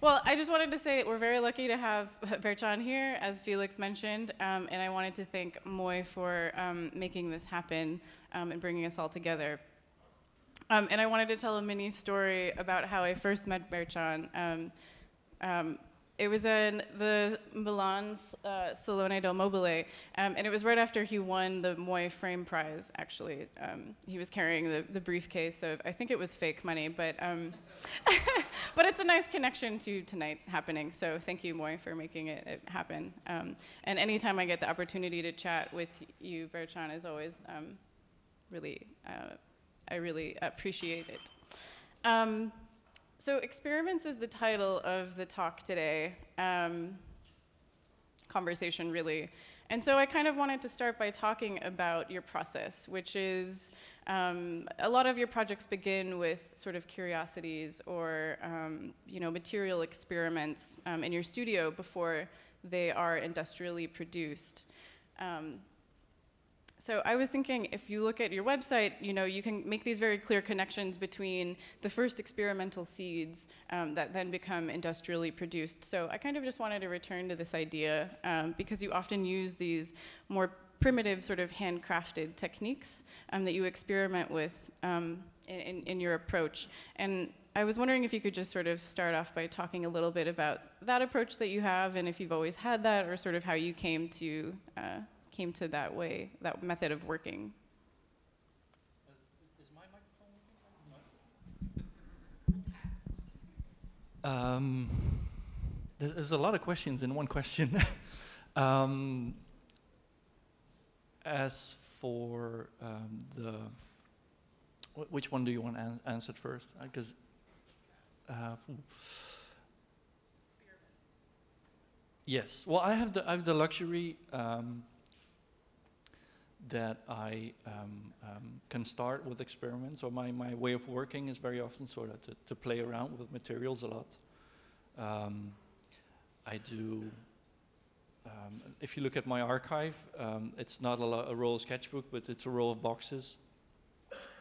Well, I just wanted to say we're very lucky to have Bertjan here, as Felix mentioned, um, and I wanted to thank Moooi for um, making this happen um, and bringing us all together. Um, and I wanted to tell a mini story about how I first met Bertjan. Um, um, it was in the Milan's uh, Salone del Mobile, um, and it was right after he won the Moooi Frame Prize, actually. Um, he was carrying the, the briefcase of, I think it was fake money, but, um, but it's a nice connection to tonight happening, so thank you, Moooi, for making it, it happen. Um, and anytime I get the opportunity to chat with you, Bertjan, is always um, really, uh, I really appreciate it. Um, so experiments is the title of the talk today. Um, conversation, really. And so I kind of wanted to start by talking about your process, which is um, a lot of your projects begin with sort of curiosities or um, you know material experiments um, in your studio before they are industrially produced. So I was thinking, if you look at your website, you know, you can make these very clear connections between the first experimental seeds um, that then become industrially produced. So I kind of just wanted to return to this idea um, because you often use these more primitive sort of handcrafted techniques um, that you experiment with um, in, in, your approach. And I was wondering if you could just sort of start off by talking a little bit about that approach that you have and if you've always had that or sort of how you came to uh, came to that way, that method of working. Um, there's, a lot of questions in one question. um, as for um, the, wh which one do you want an answered first? Because uh, yes, well, I have the I have the luxury um, that I um, um, can start with experiments. So my, my way of working is very often sort of to, to play around with materials a lot. Um, I do, um, if you look at my archive, um, it's not a, a, roll of sketchbook, but it's a row of boxes.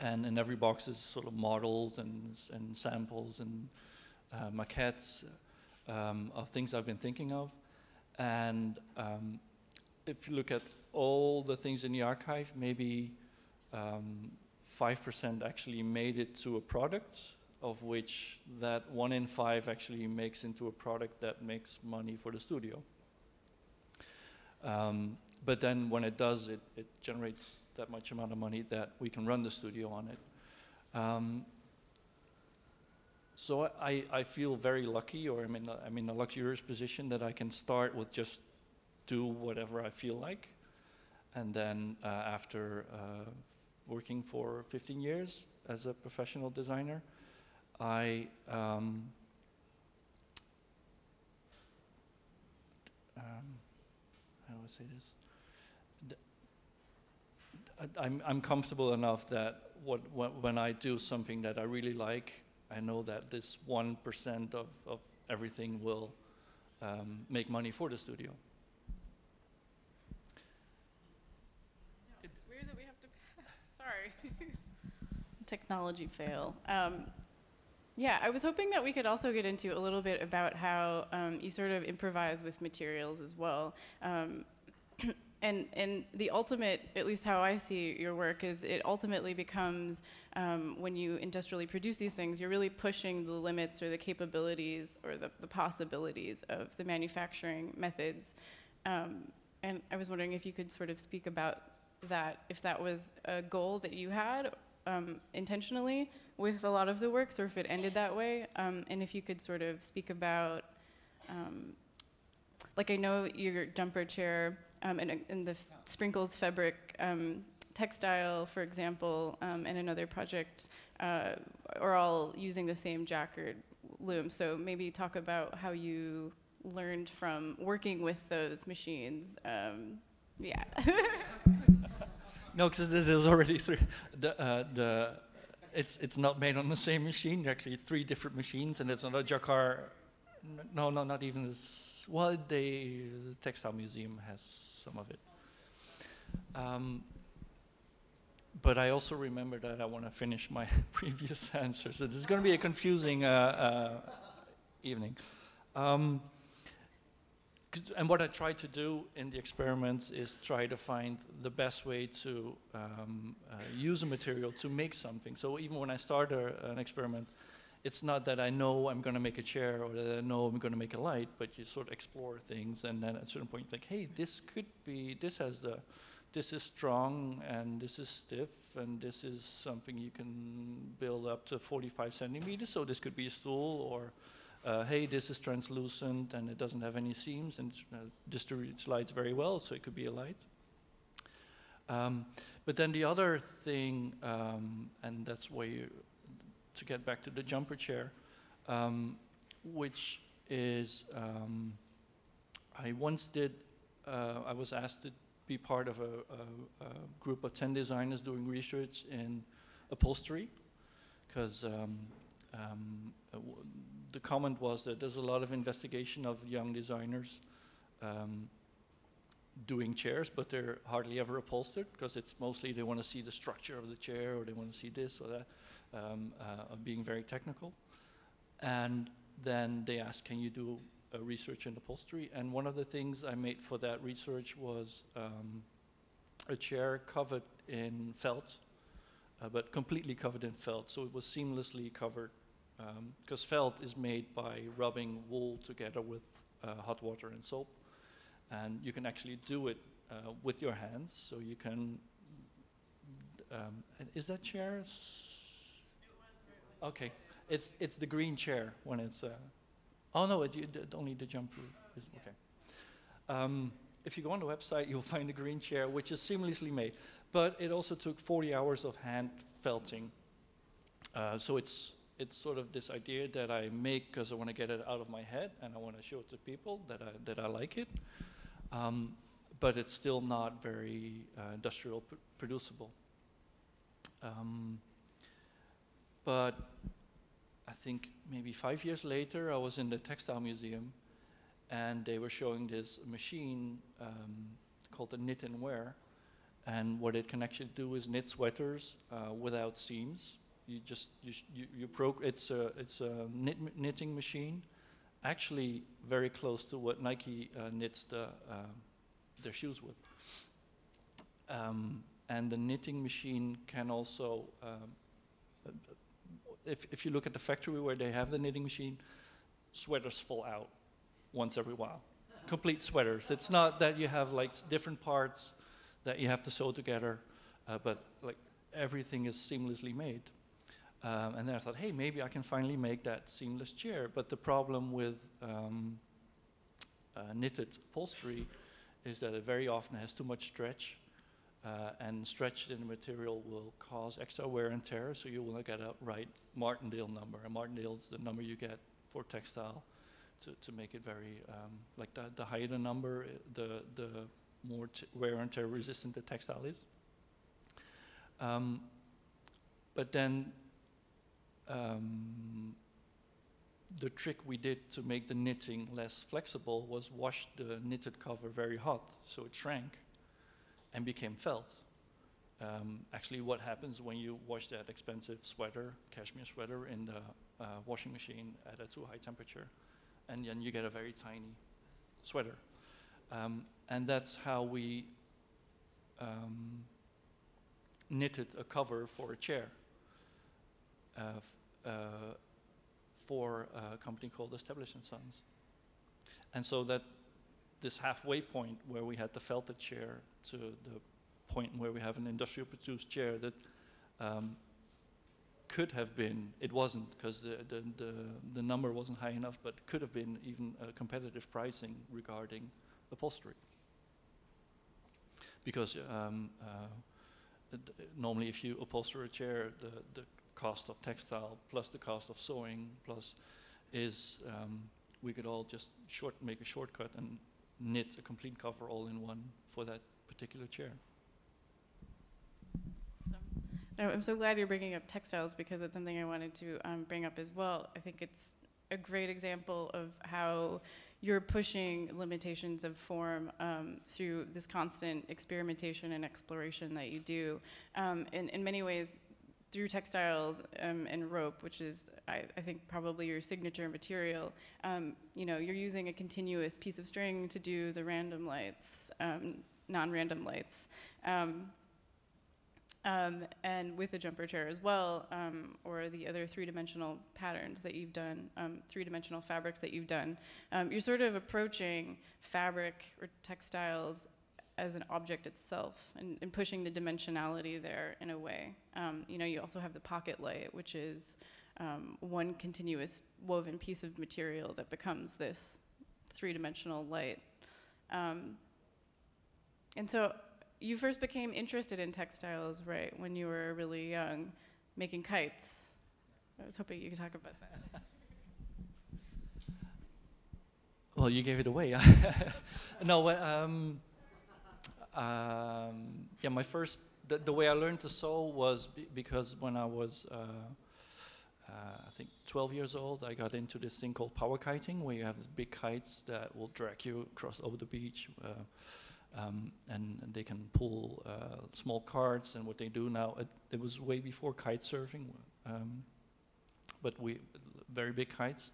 And in every box is sort of models and, and samples and uh, maquettes um, of things I've been thinking of. And if you look at all the things in the archive, maybe 5% um, actually made it to a product, of which that one in five actually makes into a product that makes money for the studio. Um, but then when it does, it, it, generates that much amount of money that we can run the studio on it. Um, so I, I feel very lucky, or I'm in, a, I'm in a luxurious position that I can start with just do whatever I feel like. And then uh, after uh, working for 15 years as a professional designer, I um, um, how do I say this? I'm, I'm comfortable enough that what, when I do something that I really like, I know that this 1% of, of everything will um, make money for the studio. Technology fail. Um, yeah, I was hoping that we could also get into a little bit about how um, you sort of improvise with materials as well. Um, and, and the ultimate, at least how I see your work, is it ultimately becomes um, when you industrially produce these things, you're really pushing the limits or the capabilities or the, the possibilities of the manufacturing methods. Um, and I was wondering if you could sort of speak about that, if that was a goal that you had um, intentionally with a lot of the works, or if it ended that way, um, and if you could sort of speak about, um, like I know your jumper chair um, and, and, the sprinkles fabric um, textile, for example, um, and another project uh, are all using the same jacquard loom. So maybe talk about how you learned from working with those machines. yeah. No, because there's already three. The, uh, the, it's, it's not made on the same machine. There are actually three different machines, and it's not a jacquard. No, no, not even this. Well, they, the Textile Museum has some of it. Um, but I also remember that I want to finish my previous answer. So this is going to be a confusing uh, uh, evening. Um, and what I try to do in the experiments is try to find the best way to um, uh, use a material to make something. So even when I start a, an experiment, it's not that I know I'm going to make a chair or that I know I'm going to make a light, but you sort of explore things, and then at a certain point, you think, hey, this could be, this has the, this is strong, and this is stiff, and this is something you can build up to 45 centimeters, so this could be a stool, or uh, hey, this is translucent and it doesn't have any seams and uh, distributes light very well, so it could be a light. Um, but then the other thing, um, and that's where you, to get back to the jumper chair, um, which is, um, I once did, uh, I was asked to be part of a, a, a group of 10 designers doing research in upholstery, because um, um, uh, the comment was that there's a lot of investigation of young designers um, doing chairs, but they're hardly ever upholstered because it's mostly they want to see the structure of the chair or they want to see this or that, um, uh, of being very technical. And then they asked, can you do research in upholstery? And one of the things I made for that research was um, a chair covered in felt, uh, but completely covered in felt, so it was seamlessly covered because felt is made by rubbing wool together with uh, hot water and soap. And you can actually do it uh, with your hands, so you can. Um, is that chair? Okay, it's it's the green chair when it's. Uh, oh no, it, you, d- only the jumper is okay. Um, if you go on the website, you'll find the green chair, which is seamlessly made. But it also took 40 hours of hand felting. Uh, so it's it's sort of this idea that I make because I want to get it out of my head and I want to show it to people that I, that I like it. Um, but it's still not very uh, industrial pr- producible. Um, but I think maybe five years later, I was in the textile museum and they were showing this machine um, called the knit and wear. And what it can actually do is knit sweaters uh, without seams you just you you, you it's a it's a knit knitting machine, actually very close to what Nike uh, knits the uh, their shoes with. Um, and the knitting machine can also, um, uh, if if you look at the factory where they have the knitting machine, sweaters fall out once every while, complete sweaters. It's not that you have like different parts that you have to sew together, uh, but like everything is seamlessly made. Um, and then I thought, hey, maybe I can finally make that seamless chair. But the problem with um, uh, knitted upholstery is that it very often has too much stretch, uh, and stretch in the material will cause extra wear and tear. So you will not get a right Martindale number. And Martindale is the number you get for textile to, to make it very um, like the, the higher the number, the the more wear and tear resistant the textile is. Um, but then um, the trick we did to make the knitting less flexible was wash the knitted cover very hot so it shrank and became felt. Um, actually, what happens when you wash that expensive sweater, cashmere sweater, in the uh, washing machine at a too high temperature, and then you get a very tiny sweater. Um, and that's how we um, knitted a cover for a chair uh, for a company called Established and Sons. And so that this halfway point where we had the felted chair to the point where we have an industrial produced chair that um, could have been, it wasn't because the, the, the, the number wasn't high enough, but could have been even competitive pricing regarding upholstery. Because um, uh, normally if you upholster a chair, the, the cost of textile plus the cost of sewing plus is um, we could all just short make a shortcut and knit a complete cover all in one for that particular chair. No, I'm so glad you're bringing up textiles because it's something I wanted to um, bring up as well. I think it's a great example of how you're pushing limitations of form um, through this constant experimentation and exploration that you do. Um, in, in many ways, through textiles um, and rope, which is, I, I, think, probably your signature material, um, you know, you're using a continuous piece of string to do the random lights, um, non-random lights. Um, um, and with the jumper chair as well, um, or the other three-dimensional patterns that you've done, three-dimensional fabrics that you've done, you're sort of approaching fabric or textiles as an object itself and, and, pushing the dimensionality there in a way. Um, you know, you also have the pocket light, which is um, one continuous woven piece of material that becomes this three-dimensional light. Um, and so you first became interested in textiles, right, when you were really young, making kites. I was hoping you could talk about that. Well, you gave it away. no, um, um, yeah, my first, the, the, way I learned to sew was because when I was, uh, uh, I think 12 years old, I got into this thing called power kiting, where you have these big kites that will drag you across over the beach. Uh, um, and, and, they can pull uh, small carts, and what they do now, it, it was way before kite surfing, um, but we, very big kites.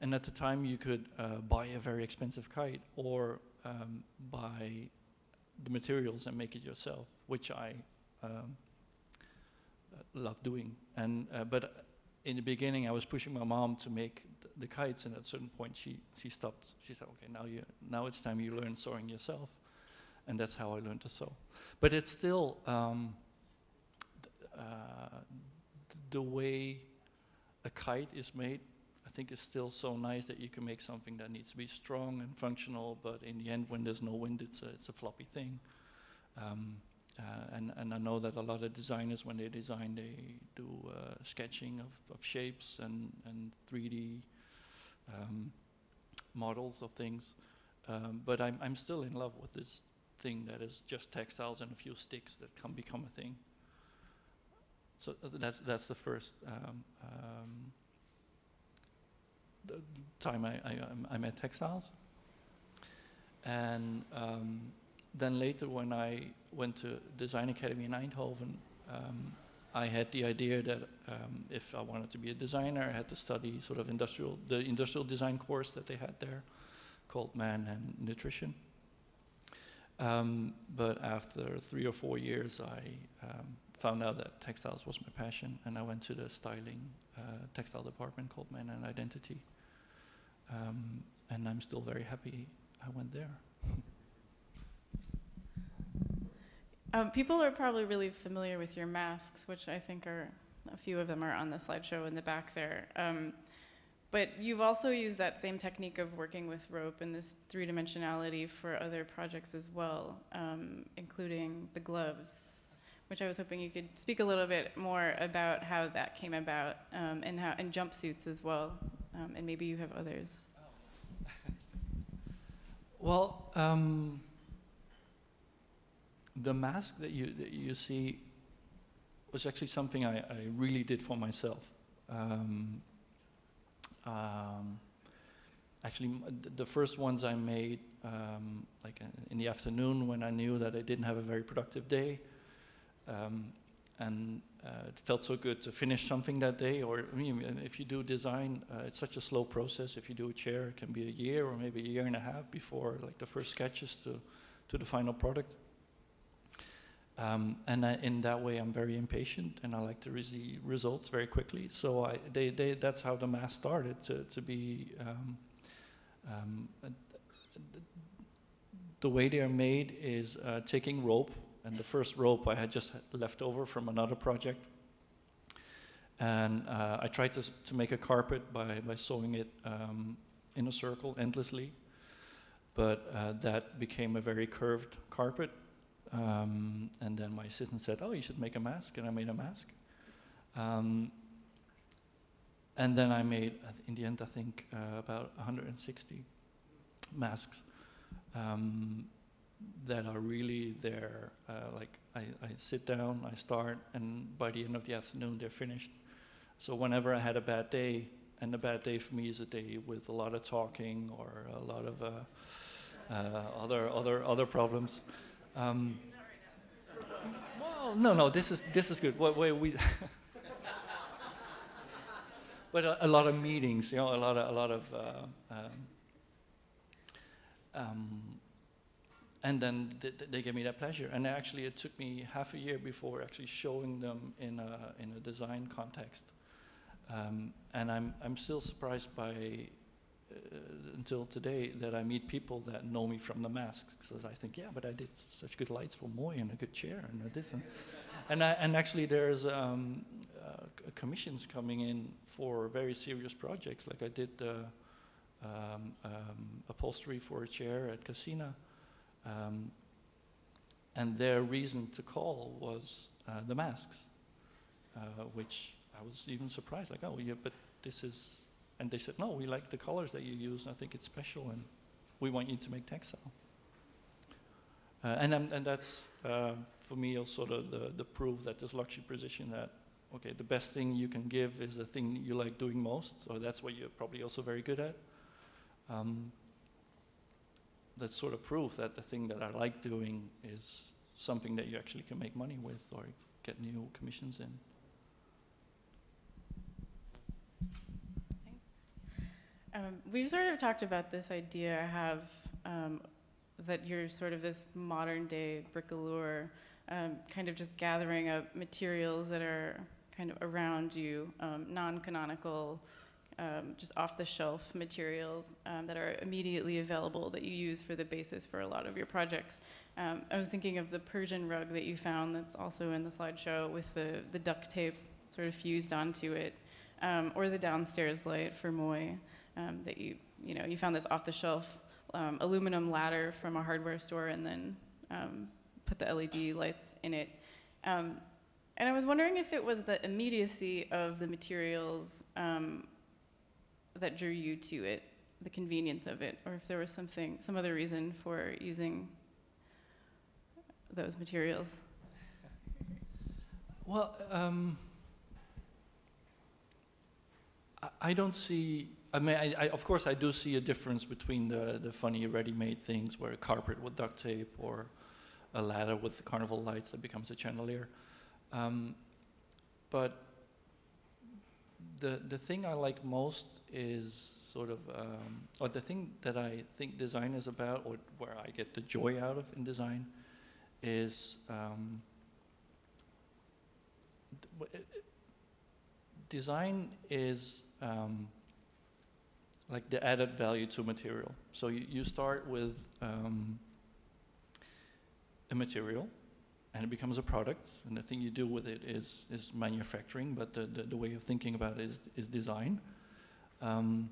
And at the time, you could uh, buy a very expensive kite or um, buy the materials and make it yourself, which I um, love doing. And uh, but in the beginning, I was pushing my mom to make th the kites, and at a certain point, she she stopped. She said, "Okay, now you now it's time you learn sewing yourself," and that's how I learned to sew. But it's still um, th uh, the way a kite is made think it's still so nice that you can make something that needs to be strong and functional, but in the end, when there's no wind, it's a, it's a floppy thing. Um, uh, and, and I know that a lot of designers, when they design, they do uh, sketching of, of shapes and, and 3D um, models of things. Um, but I'm, I'm still in love with this thing that is just textiles and a few sticks that can become a thing. So uh, that's, that's the first um, um, the time I, I, I'm at Textiles. And um, then later when I went to Design Academy in Eindhoven, um, I had the idea that um, if I wanted to be a designer, I had to study sort of industrial, the industrial design course that they had there called Man and Nutrition. Um, but after three or four years, I um, found out that textiles was my passion, and I went to the styling uh, textile department called Man and Identity. Um, and I'm still very happy I went there. um, people are probably really familiar with your masks, which I think are a few of them are on the slideshow in the back there. Um, but you've also used that same technique of working with rope and this three dimensionality for other projects as well, um, including the gloves, which I was hoping you could speak a little bit more about how that came about um, and how and jumpsuits as well um, and maybe you have others. well, um, the mask that you that you see was actually something I, I really did for myself. Um, um actually, the first ones I made, um, like uh, in the afternoon when I knew that I didn't have a very productive day, um, and uh, it felt so good to finish something that day. Or I mean, if you do design, uh, it's such a slow process. If you do a chair, it can be a year or maybe a year and a half before like the first sketches to, to the final product. Um, and I, in that way, I'm very impatient, and I like to receive results very quickly. So I, they, they, that's how the mass started to, to be. Um, um, the way they are made is uh, taking rope and the first rope I had just left over from another project. And uh, I tried to, to make a carpet by, by sewing it um, in a circle endlessly. But uh, that became a very curved carpet. Um, and then my assistant said, oh, you should make a mask. And I made a mask. Um, and then I made, in the end, I think uh, about 160 masks. Um, that are really there. Uh, like I, I sit down, I start, and by the end of the afternoon, they're finished. So whenever I had a bad day, and a bad day for me is a day with a lot of talking or a lot of uh, uh, other other other problems. Um, well, no, no. This is this is good. What way we? but a, a, lot of meetings, you know, a lot of a lot of. Uh, um, um, and then th they gave me that pleasure. And actually, it took me half a year before actually showing them in a in a design context. Um, and I'm I'm still surprised by uh, until today that I meet people that know me from the masks because I think, yeah, but I did such good lights for Moooi and a good chair and this and and, I, and actually there's um, uh, commissions coming in for very serious projects like I did um, um, upholstery for a chair at Cassina. Um, and their reason to call was uh, the masks, uh, which I was even surprised, like, oh, yeah, but this is and they said, no, we like the colors that you use, I think it's special, and we want you to make textile. Uh, and, um, and that's, uh, for me, also the, the, the, proof that this luxury position that, okay, the best thing you can give is the thing you like doing most, so that's what you're probably also very good at. Um, that's sort of proof that the thing that I like doing is something that you actually can make money with or get new commissions in. Um, we've sort of talked about this idea have um, that you're sort of this modern day bricoleur, um, kind of just gathering up materials that are kind of around you, um, non-canonical, um, just off the shelf materials um, that are immediately available that you use for the basis for a lot of your projects. I was thinking of the Persian rug that you found that's also in the slideshow with the, the duct tape sort of fused onto it, or the downstairs light for Moooi um, that you, you know, you found this off the shelf um, aluminum ladder from a hardware store and then um, put the LED lights in it. Um, and I was wondering if it was the immediacy of the materials um, that drew you to it, the convenience of it, or if there was something, some other reason for using those materials. Well, um, I, don't see I mean, I, I, of course, I do see a difference between the, the funny ready-made things where a carpet with duct tape or a ladder with carnival lights that becomes a chandelier. Um, but the, the thing I like most is sort of, um, or the thing that I think design is about, or where I get the joy out of in design, is um, design is um, like the added value to material. So you, you start with um, a material and it becomes a product and the thing you do with it is, is manufacturing, but the, the, the way of thinking about it is, is design. Um,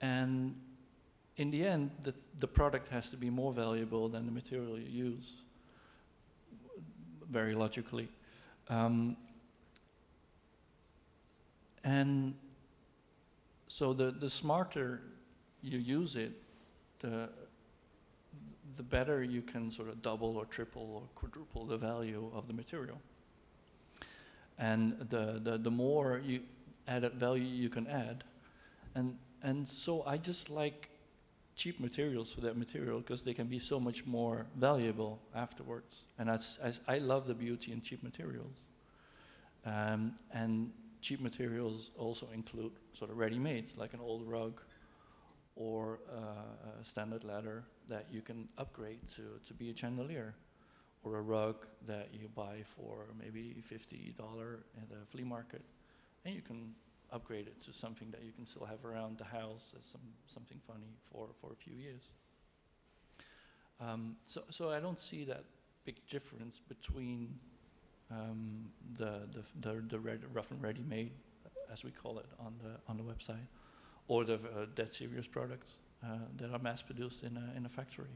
and in the end, the, the product has to be more valuable than the material you use, very logically. Um, and so the, the smarter you use it, the, the better you can sort of double or triple or quadruple the value of the material. And the, the, the more you added value you can add. And, and so I just like cheap materials for that material because they can be so much more valuable afterwards. And as, as I love the beauty in cheap materials. Um, and cheap materials also include sort of ready-mades, like an old rug or uh, a standard ladder that you can upgrade to, to be a chandelier, or a rug that you buy for maybe $50 at a flea market, and you can upgrade it to something that you can still have around the house as some, something funny for, for a few years. Um, so, so I don't see that big difference between um, the, the, the, the red, rough and ready-made, as we call it on the, on the website, or the uh, dead serious products that are mass-produced in a, in a factory.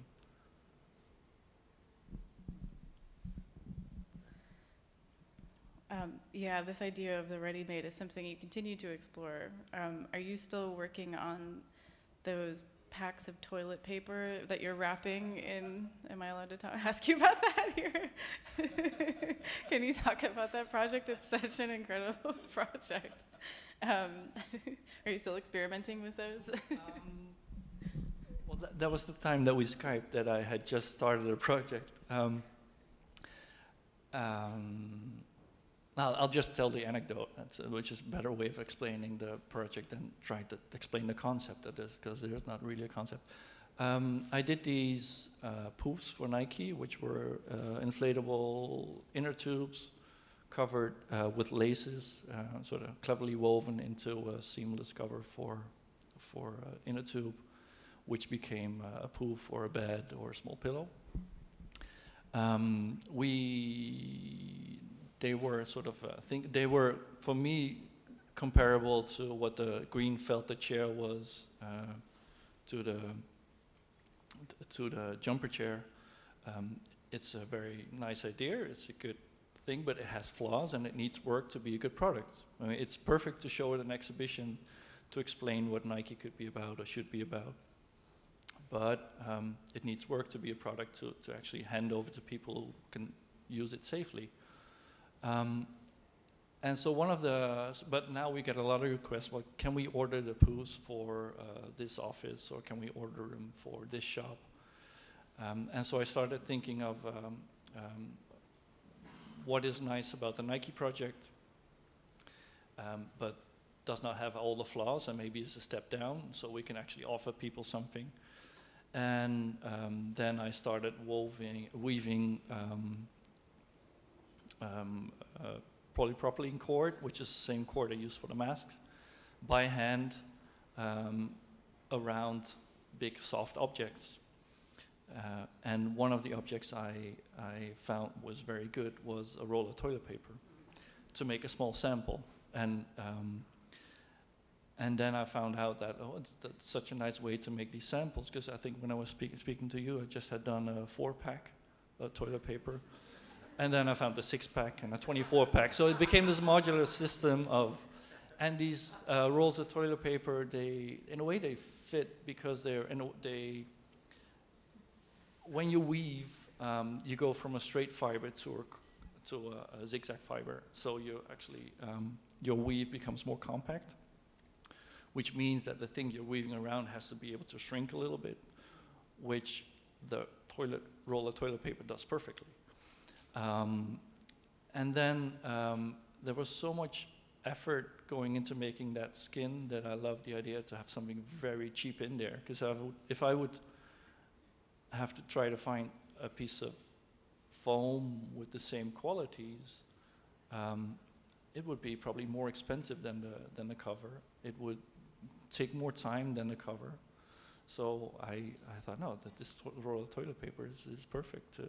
Um, yeah, this idea of the ready-made is something you continue to explore. Um, are you still working on those packs of toilet paper that you're wrapping in. Am I allowed to talk, ask you about that here? Can you talk about that project? It's such an incredible project. Um, are you still experimenting with those? That, was the time that we Skyped that I had just started a project. Um, Um, I'll, I'll just tell the anecdote, uh, which is a better way of explaining the project than trying to explain the concept of this, because there's not really a concept. Um, I did these uh, poofs for Nike, which were uh, inflatable inner tubes covered uh, with laces, uh, sort of cleverly woven into a seamless cover for, for uh, inner tube, which became uh, a poof or a bed or a small pillow. Um, we, they were sort of, I think they were, for me, comparable to what the green felted chair was uh, to the to the jumper chair. Um, it's a very nice idea. It's a good thing, but it has flaws and it needs work to be a good product. I mean, it's perfect to show at an exhibition to explain what Nike could be about or should be about. But um, it needs work to be a product to, to actually hand over to people who can use it safely. Um, and so one of the, but now we get a lot of requests, well, can we order the poofs for uh, this office or can we order them for this shop? Um, and so I started thinking of um, um, what is nice about the Nike project, um, but does not have all the flaws and maybe it's a step down so we can actually offer people something. And um, then I started weaving, weaving um, um, uh, polypropylene cord, which is the same cord I use for the masks, by hand um, around big soft objects. Uh, and one of the objects I, I found was very good was a roll of toilet paper to make a small sample. And, um, and then I found out that, oh, it's such a nice way to make these samples, because I think when I was speak, speaking to you, I just had done a four pack of toilet paper. And then I found a six pack and a 24 pack. So it became this modular system of, and these uh, rolls of toilet paper, they, in a way, they fit because they're, in a, they, when you weave, um, you go from a straight fiber to a, to a, a zigzag fiber. So you actually, um, your weave becomes more compact, which means that the thing you're weaving around has to be able to shrink a little bit, which the toilet roll of toilet paper does perfectly. Um, and then um, there was so much effort going into making that skin that I love the idea to have something very cheap in there. Because if I would have to try to find a piece of foam with the same qualities, um, it would be probably more expensive than the, than the cover. It would take more time than the cover. So I, I thought, no, that this roll of toilet paper is, is perfect to,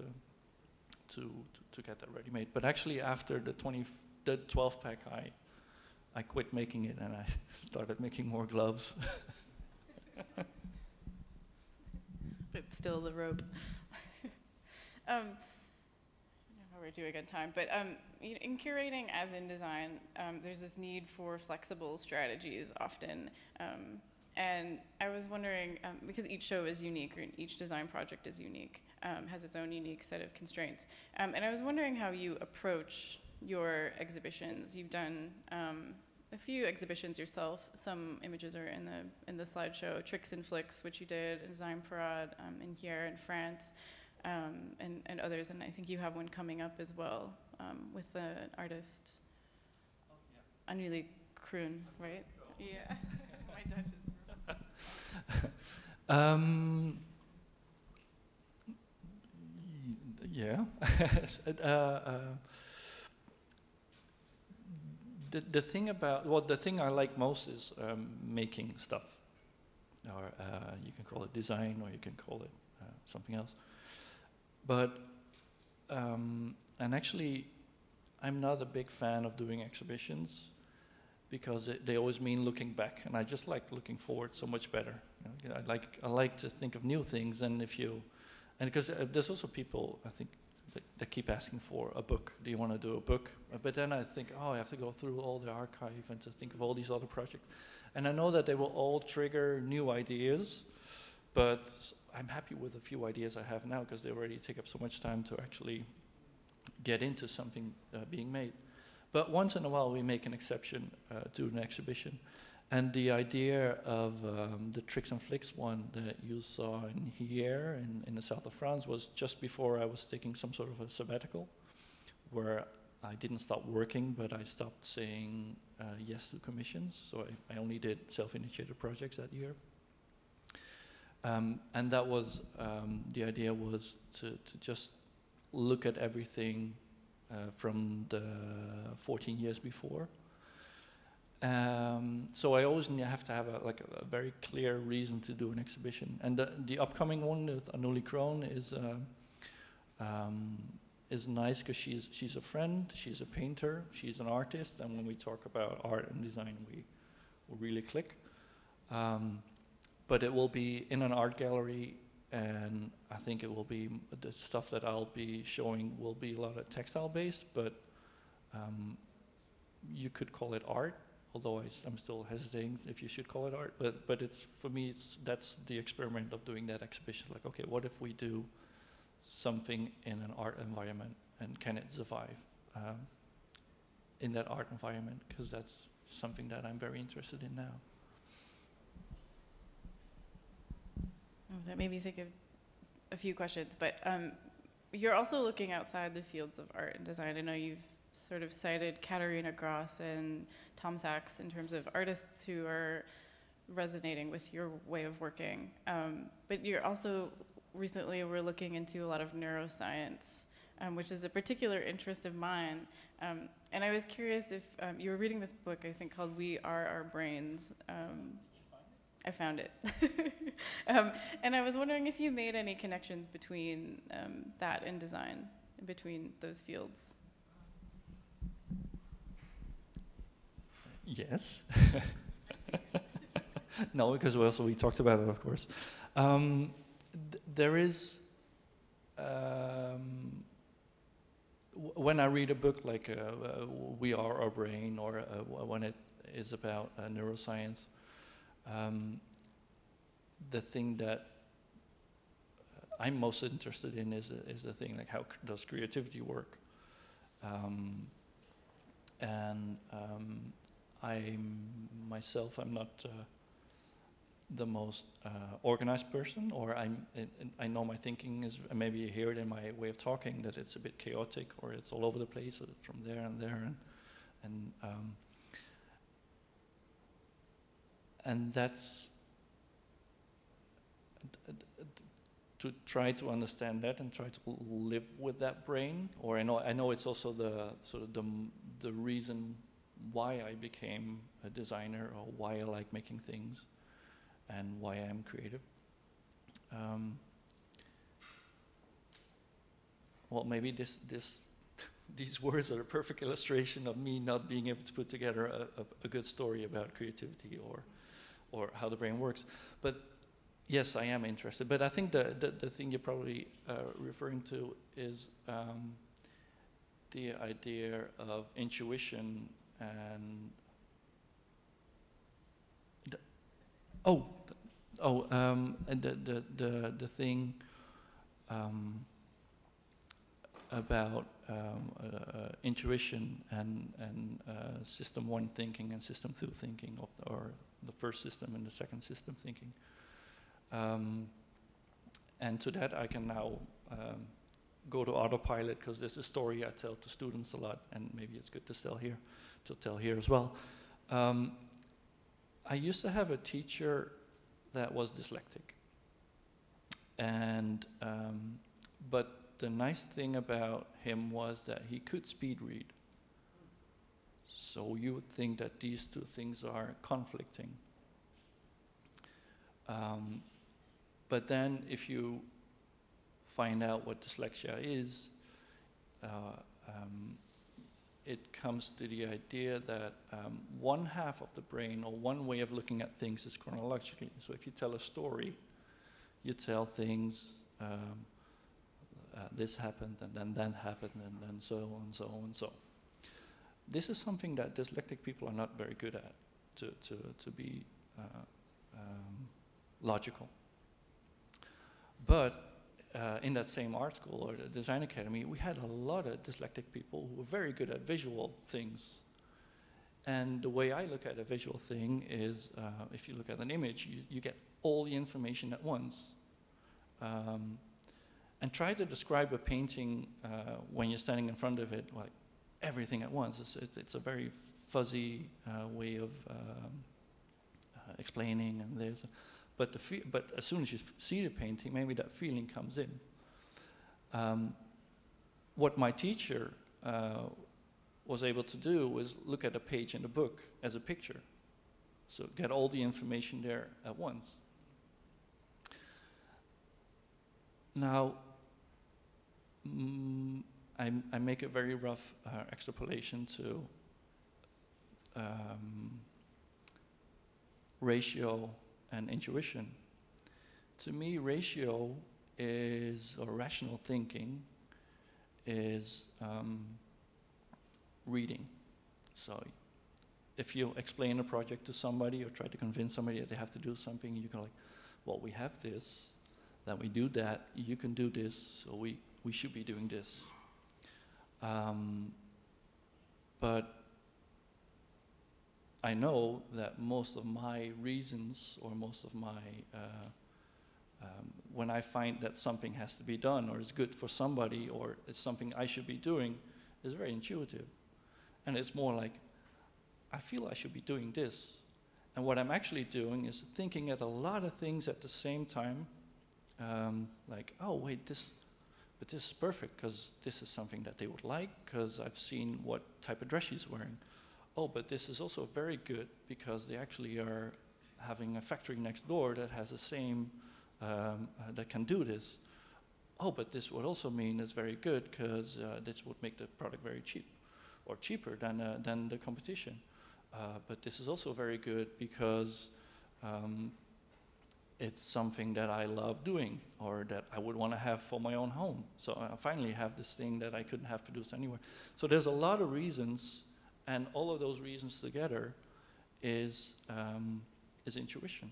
to, to, get that ready made. But actually, after the 20, the 12 pack, I, I quit making it and I started making more gloves. but still the rope. um, we're doing on time, but um, in curating as in design, um, there's this need for flexible strategies often. Um, and I was wondering, um, because each show is unique, or each design project is unique, um, has its own unique set of constraints. Um, and I was wondering how you approach your exhibitions. You've done a few exhibitions yourself. Some images are in the in the slideshow. Tricks and Flicks, which you did, Design Parade in here in France, um, and, and others. And I think you have one coming up as well um, with the artist oh, yeah. Kroon, right? Yeah, my Dutch is. um, yeah. uh, uh, the, the thing about, well, the thing I like most is um, making stuff. Or uh, you can call it design or you can call it uh, something else. But, um, and actually, I'm not a big fan of doing exhibitions because it, they always mean looking back, and I just like looking forward so much better. You know, I like I like to think of new things, and if you, and because uh, there's also people I think that, that keep asking for a book. Do you want to do a book? Uh, but then I think, oh, I have to go through all the archive and to think of all these other projects. And I know that they will all trigger new ideas, but I'm happy with the few ideas I have now because they already take up so much time to actually get into something uh, being made. But once in a while, we make an exception uh, to an exhibition. And the idea of um, the Tricks and Flicks one that you saw in here in, in the south of France was just before I was taking some sort of a sabbatical, where I didn't stop working, but I stopped saying uh, yes to commissions. So I, I only did self-initiated projects that year. Um, and that was um, the idea was to, to just look at everything uh, from the 14 years before. Um, so I always have to have a, like a, a, very clear reason to do an exhibition. And the, the upcoming one with Anuli Kroon is uh, um, is nice because she's she's a friend, she's a painter, she's an artist, and when we talk about art and design, we, we really click. Um, but it will be in an art gallery, and I think it will be the stuff that I'll be showing will be a lot of textile based, but um, you could call it art. Although I, am still hesitating if you should call it art, but but it's for me it's, that's the experiment of doing that exhibition. Like, okay, what if we do something in an art environment and can it survive um, in that art environment because that's something that I'm very interested in now. Oh, that made me think of a few questions, but um, you're also looking outside the fields of art and design. I know you've sort of cited Katharina Grosse and Tom Sachs in terms of artists who are resonating with your way of working. Um, but you're also recently we're looking into a lot of neuroscience, um, which is a particular interest of mine. Um, and I was curious if um, you were reading this book, I think called We Are Our Brains. I found it. Um, and I was wondering if you made any connections between um, that and design, between those fields. Yes. no, because we also we talked about it, of course. Um, th there is, um, when I read a book like uh, uh, We Are Our Brain or uh, when it is about uh, neuroscience, um, the thing that I'm most interested in is, is the thing like how does creativity work? Um, and um, I myself, I'm not uh, the most uh, organized person, or I'm, I know my thinking is, maybe you hear it in my way of talking, that it's a bit chaotic, or it's all over the place, uh, from there and there, and, and, um, and that's, to try to understand that and try to live with that brain, or I know, I know it's also the, sort of the, the reason why I became a designer, or why I like making things and why I am creative. Um, well, maybe this, this, these words are a perfect illustration of me not being able to put together a, a, a good story about creativity or, or how the brain works. But yes, I am interested. But I think the, the, the thing you're probably uh, referring to is um, the idea of intuition and Oh, oh, um, the, the, the, the thing um, about um, uh, uh, intuition and, and uh, system one thinking and system two thinking, of the, or the first system and the second system thinking. Um, and to that, I can now um, go to autopilot because there's a story I tell to students a lot, and maybe it's good to tell here, to tell here as well. Um, I used to have a teacher that was dyslexic. And, um, but the nice thing about him was that he could speed read. So you would think that these two things are conflicting. Um, but then if you find out what dyslexia is, uh, um, it comes to the idea that um, one half of the brain or one way of looking at things is chronologically. So if you tell a story, you tell things, um, uh, this happened and then that happened and then so on so on and so. This is something that dyslexic people are not very good at, to, to, to be uh, um, logical. But uh, in that same art school or the design academy, we had a lot of dyslexic people who were very good at visual things. And the way I look at a visual thing is, uh, if you look at an image, you, you, get all the information at once. Um, and try to describe a painting uh, when you're standing in front of it, like everything at once. It's, it's, it's a very fuzzy uh, way of um, uh, explaining, and there's, a, but the but as soon as you see the painting, maybe that feeling comes in. Um, what my teacher uh, was able to do was look at a page in the book as a picture, so get all the information there at once. Now, I, I make a very rough uh, extrapolation to um, ratio and intuition. To me, ratio is, or rational thinking, is um, reading. So if you explain a project to somebody or try to convince somebody that they have to do something, you go like, well, we have this, then we do that, you can do this, so we, we should be doing this. Um, but I know that most of my reasons or most of my, uh, um, when I find that something has to be done or is good for somebody or it's something I should be doing, is very intuitive. And it's more like, I feel I should be doing this. And what I'm actually doing is thinking at a lot of things at the same time. Um, like, oh, wait, this, but this is perfect because this is something that they would like because I've seen what type of dress she's wearing oh, but this is also very good because they actually are having a factory next door that has the same, um, uh, that can do this. Oh, but this would also mean it's very good because uh, this would make the product very cheap or cheaper than, uh, than the competition. Uh, but this is also very good because um, it's something that I love doing or that I would want to have for my own home. So I finally have this thing that I couldn't have produced anywhere. So there's a lot of reasons and all of those reasons together is, um, is intuition.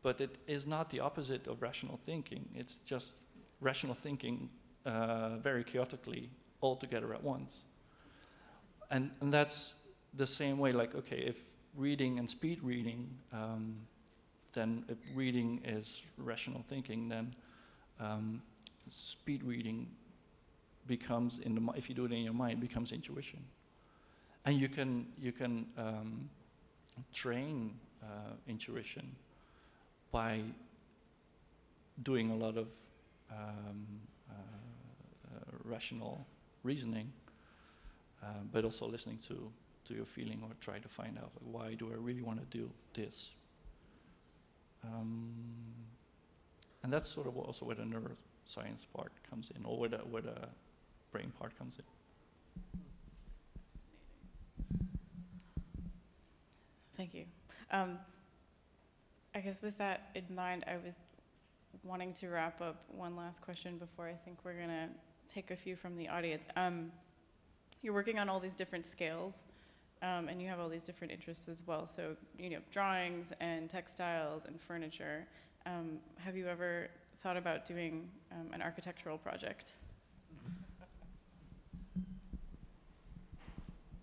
But it is not the opposite of rational thinking. It's just rational thinking uh, very chaotically all together at once. And, and that's the same way, like, okay, if reading and speed reading, um, then reading is rational thinking, then um, speed reading becomes, in the, if you do it in your mind, becomes intuition and you can you can um, train uh, intuition by doing a lot of um, uh, uh, rational reasoning, uh, but also listening to to your feeling or try to find out like, why do I really want to do this. Um, and that's sort of also where the neuroscience part comes in, or where the, where the brain part comes in. Thank you. Um, I guess with that in mind, I was wanting to wrap up one last question before I think we're going to take a few from the audience. Um, you're working on all these different scales, um, and you have all these different interests as well. So, you know, drawings and textiles and furniture. Um, have you ever thought about doing um, an architectural project?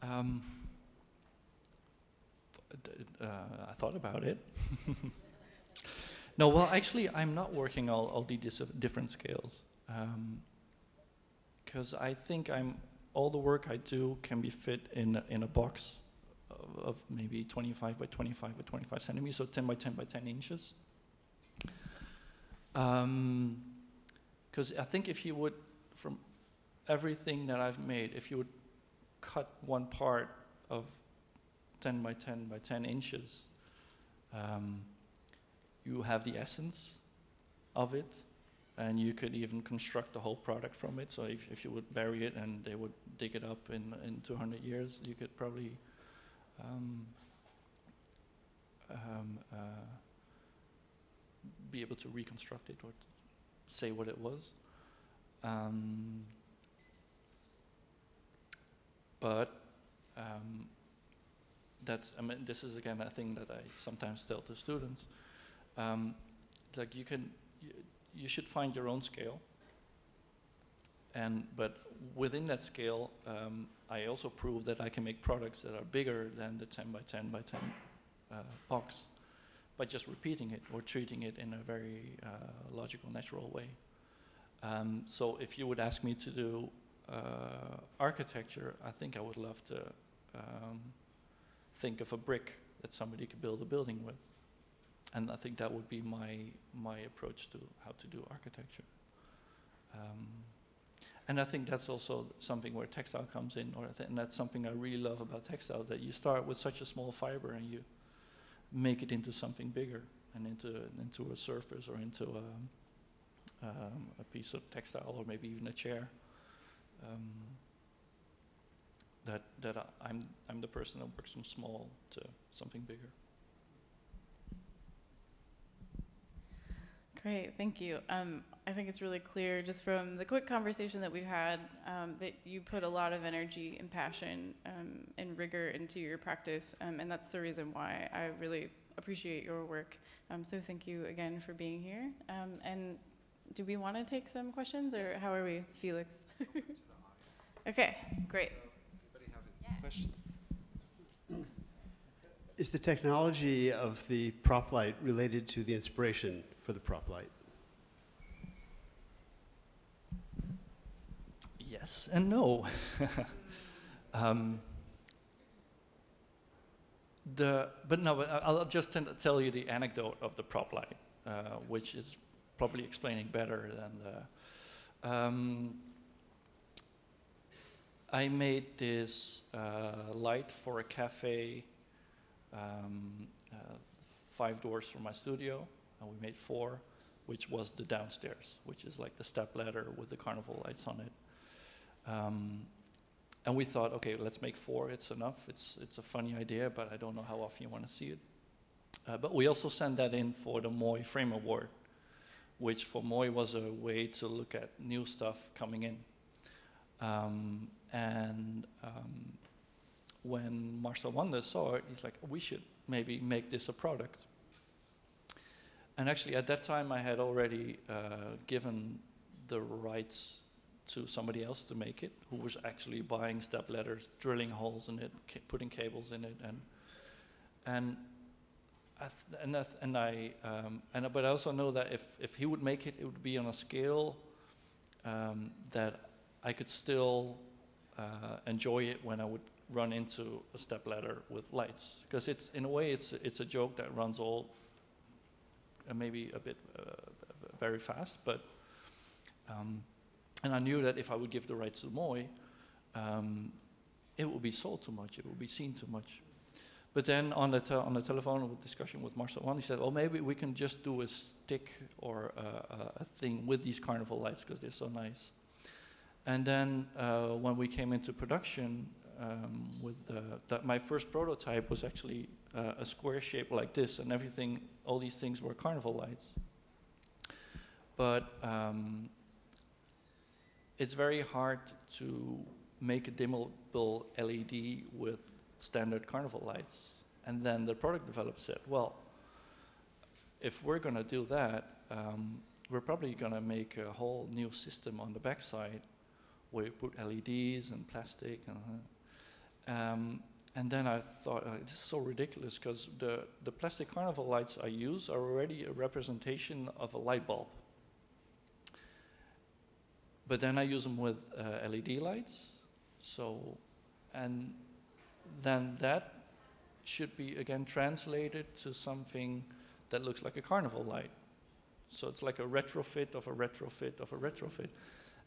Um, uh, I thought about it. no, well, actually, I'm not working all, all these different scales. Because um, I think I'm all the work I do can be fit in a, in a box of, of, maybe 25 by 25 by 25 centimeters, so 10 by 10 by 10 inches. Because um, I think if you would, from everything that I've made, if you would cut one part of 10 by 10 by 10 inches, um, you have the essence of it, and you could even construct the whole product from it. So if, if you would bury it and they would dig it up in, in 200 years, you could probably um, um, uh, be able to reconstruct it or say what it was. Um, but um, that's, I mean, this is again a thing that I sometimes tell to students. Um, like you can, you, should find your own scale. And, but within that scale, um, I also prove that I can make products that are bigger than the 10 by 10 by 10 uh, box by just repeating it or treating it in a very uh, logical, natural way. Um, so if you would ask me to do uh, architecture, I think I would love to um, think of a brick that somebody could build a building with. And I think that would be my, my approach to how to do architecture. Um, and I think that's also something where textile comes in, or th- and that's something I really love about textiles, that you start with such a small fiber and you make it into something bigger and into, into a surface or into a, um, a piece of textile or maybe even a chair. Um, that that I, I'm I'm the person that works from small to something bigger. Great, thank you. Um, I think it's really clear just from the quick conversation that we've had um, that you put a lot of energy and passion um, and rigor into your practice, um, and that's the reason why I really appreciate your work. Um, so thank you again for being here. Um, and do we want to take some questions, or how are we, Felix? okay, great. Questions? Is the technology of the prop light related to the inspiration for the prop light? Yes and no. um, the but no, but I'll just tell you the anecdote of the prop light, uh, which is probably explaining better than the. Um, I made this uh, light for a cafe, um, uh, five doors from my studio, and we made four, which was the downstairs, which is like the step ladder with the carnival lights on it. Um, and we thought, okay, let's make four. It's enough. It's it's a funny idea, but I don't know how often you want to see it. Uh, but we also sent that in for the Moooi Frame Award, which for Moooi was a way to look at new stuff coming in. Um, and um, when Marcel Wanders saw it, he's like, we should maybe make this a product. And actually, at that time, I had already uh, given the rights to somebody else to make it, who was actually buying step ladders, drilling holes in it, putting cables in it, and and I and I and I um, and but I also know that if if he would make it, it would be on a scale um, that I could still uh, enjoy it when I would run into a step ladder with lights, because it's in a way it's it's a joke that runs all uh, maybe a bit uh, very fast, but. Um, and I knew that if I would give the rights to Moooi, um, it would be sold too much, it would be seen too much. But then on the, on the telephone with discussion with Marcel Wan, he said, well, maybe we can just do a stick or a, a, a thing with these carnival lights because they're so nice. And then uh, when we came into production, um, with the, that my first prototype was actually uh, a square shape like this, and everything, all these things were carnival lights. But um, it's very hard to make a dimmable LED with standard carnival lights. And then the product developer said, well, if we're going to do that, um, we're probably going to make a whole new system on the backside where you put LEDs and plastic. And, uh, um, and then I thought, uh, this is so ridiculous because the, the plastic carnival lights I use are already a representation of a light bulb. But then I use them with uh, LED lights. So, and then that should be again translated to something that looks like a carnival light. So it's like a retrofit of a retrofit of a retrofit.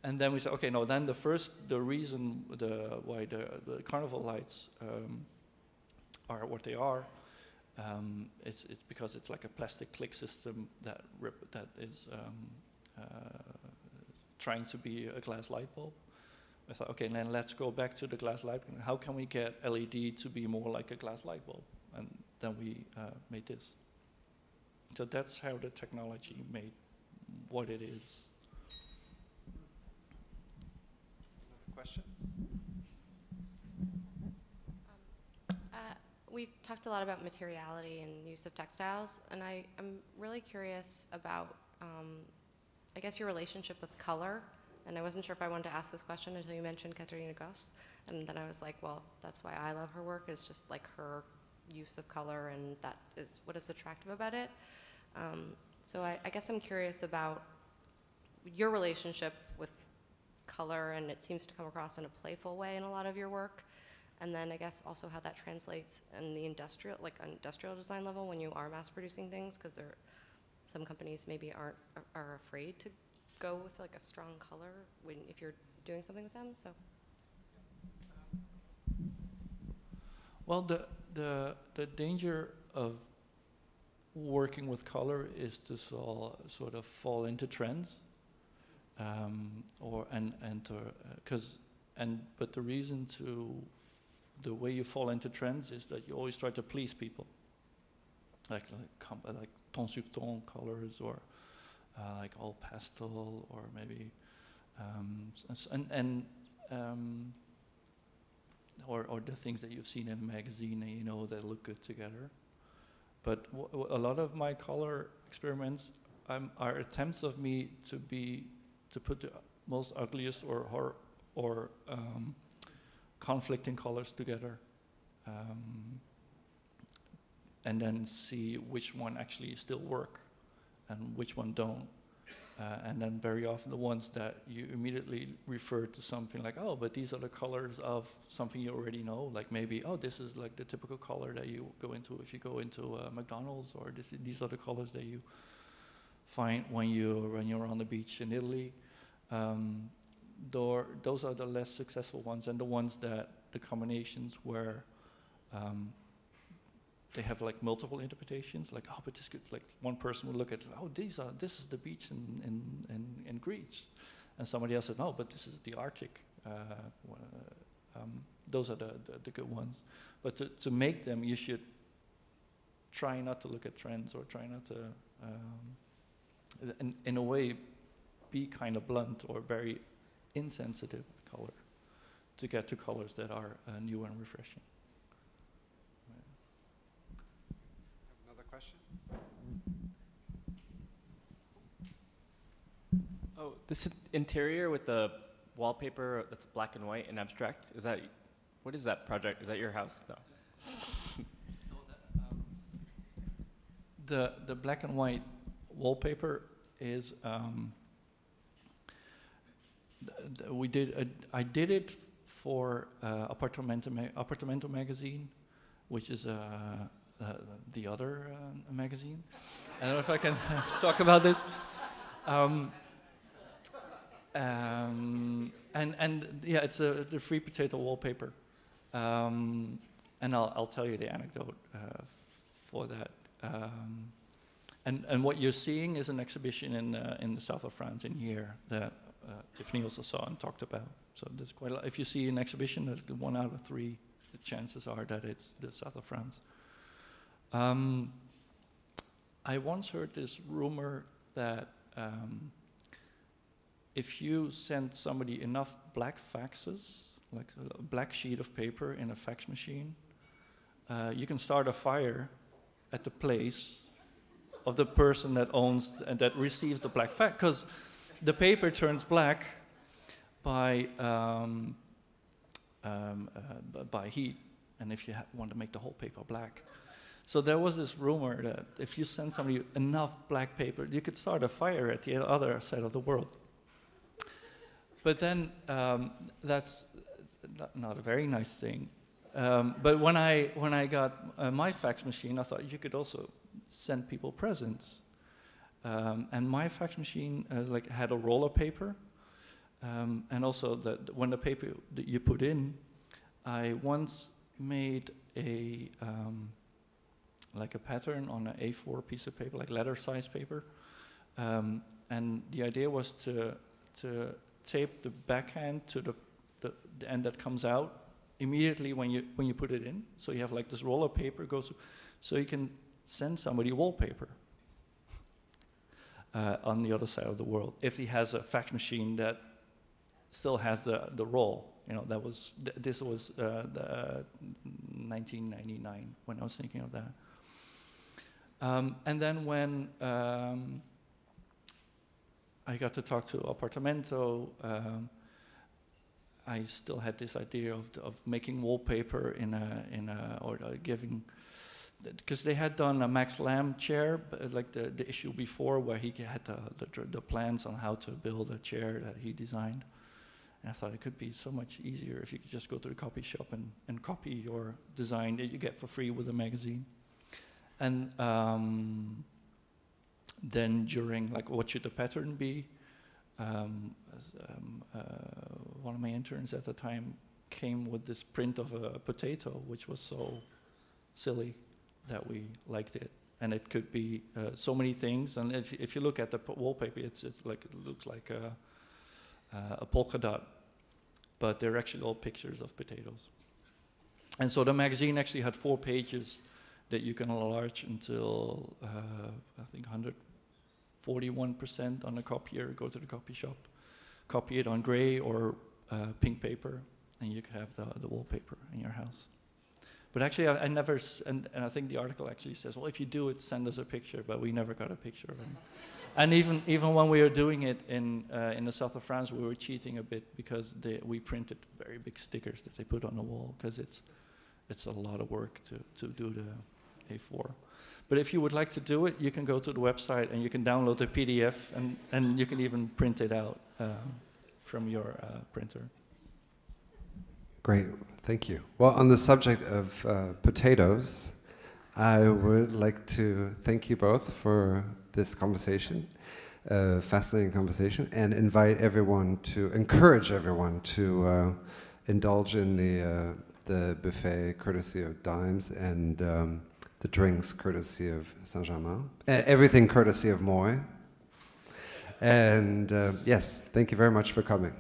And then we say, okay, no, then the first, the reason the, why the, the carnival lights um, are what they are, um, it's, it's because it's like a plastic click system that, rep- that is um, uh, trying to be a glass light bulb. I thought, okay, then let's go back to the glass light. bulb. How can we get LED to be more like a glass light bulb? And then we uh, made this. So that's how the technology made what it is. Question? Uh, We've talked a lot about materiality and use of textiles, and I, I'm really curious about, um, I guess, your relationship with color. And I wasn't sure if I wanted to ask this question until you mentioned Katharina Grosse. And then I was like, well, that's why I love her work, is just like her use of color, and that is what is attractive about it. Um, so I, I guess I'm curious about your relationship color, and it seems to come across in a playful way in a lot of your work. And then I guess also how that translates in the industrial, like industrial design level when you are mass producing things, because there, some companies maybe aren't, are- afraid to go with like a strong color when, if you're doing something with them, so. Well, the, the, the danger of working with color is to so, sort of fall into trends. Um, or, and, and, because, and, but the reason to, the way you fall into trends is that you always try to please people. Like, like, like ton sur ton colors or uh, like all pastel or maybe, um, and, and, um, or, or the things that you've seen in a magazine you know that look good together. But a lot of my color experiments um, are attempts of me to be to put the most ugliest or or um, conflicting colors together, um, and then see which one actually still work and which one don't. Uh, and then very often the ones that you immediately refer to something like, oh, but these are the colors of something you already know. Like maybe, oh, this is like the typical color that you go into if you go into uh, McDonald's, or this, these are the colors that you find when you when you're on the beach in Italy. Um, those are the less successful ones, and the ones that the combinations where um, they have like multiple interpretations. Like, oh, but this could like one person would look at, oh, these are this is the beach in in in, in Greece, and somebody else said, no, but this is the Arctic. Uh, um, those are the, the the good ones. But to to make them, you should try not to look at trends or try not to, um, in in a way, be kind of blunt or very insensitive with color to get to colors that are uh, new and refreshing. Another question? Oh, this interior with the wallpaper that's black and white and abstract, is that, what is that project? Is that your house? No. The the black and white wallpaper is um, we did a, I did it for uh, Apartamento ma- Apartamento magazine, which is uh, uh, the other uh, magazine. I don't know if I can talk about this. Um, um, and and yeah, it's a the free potato wallpaper, um, and I'll I'll tell you the anecdote uh, for that. And and what you're seeing is an exhibition in uh, in the south of France in here that uh, Tiffany also saw and talked about. So there's quite a lot. If you see an exhibition, there's one out of three. The chances are that it's the south of France. Um, I once heard this rumor that um, if you send somebody enough black faxes, like a black sheet of paper in a fax machine, uh, you can start a fire at the place of the person that owns and that receives the black fax, because the paper turns black by um, um, uh, by heat, and if you want to make the whole paper black. So there was this rumor that if you send somebody enough black paper, you could start a fire at the other side of the world. But then um, that's not- not a very nice thing. Um, but when I when I got uh, my fax machine, I thought you could also send people presents. Um, and my fax machine uh, like had a roller paper, um, and also the, when the paper that you put in, I once made a um, like a pattern on an A4 piece of paper, like letter size paper, um, and the idea was to to tape the backhand to the, the the end that comes out immediately when you when you put it in. So you have like this roller paper goes, so you can send somebody wallpaper uh, on the other side of the world if he has a fax machine that still has the the roll. You know that was th- this was uh, the 1999 when I was thinking of that. Um, and then when um, I got to talk to Apartamento. Um, I still had this idea of, of making wallpaper in a in a or uh, giving because they had done a Max Lamb chair, uh, like the, the issue before, where he had the, the, the plans on how to build a chair that he designed. And I thought it could be so much easier if you could just go to the copy shop and, and copy your design that you get for free with a magazine. And um, then during, like, what should the pattern be? Um, as, um, uh, one of my interns at the time came with this print of a potato, which was so silly that we liked it. And it could be uh, so many things. And if, if you look at the wallpaper, it's, it's like it looks like a, uh, a polka dot, but they're actually all pictures of potatoes. And so the magazine actually had four pages that you can enlarge until uh, I think 141% on the copier. Go to the copy shop, copy it on gray or uh, pink paper, and you could have the, the wallpaper in your house. But actually, I, I never, and, and I think the article actually says, well, if you do it, send us a picture, but we never got a picture of him. and even, even when we were doing it in, uh, in the south of France, we were cheating a bit because they, we printed very big stickers that they put on the wall, because it's, it's a lot of work to, to do the A4. But if you would like to do it, you can go to the website and you can download the PDF, and, and you can even print it out uh, from your uh, printer. Great, thank you. Well, on the subject of uh, potatoes, I would like to thank you both for this conversation, uh, fascinating conversation, and invite everyone to encourage everyone to uh, indulge in the uh, the buffet courtesy of Dimes and um, the drinks courtesy of Saint Germain. Everything courtesy of Moooi. And uh, yes, thank you very much for coming.